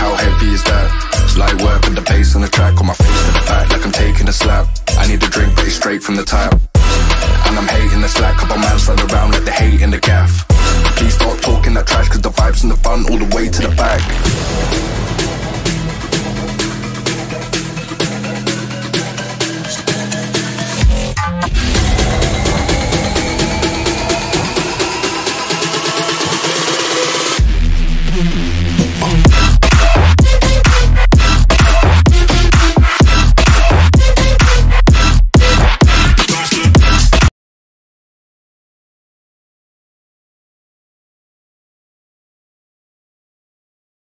how heavy is that? Light work with the bass on the track, on my face to the back, like I'm taking a slap. I need a drink, but it's straight from the tap. And I'm hating the slack, couple man's stand around like the hate in the gaff. Please stop talking that trash, cause the vibes and the fun all the way to the back.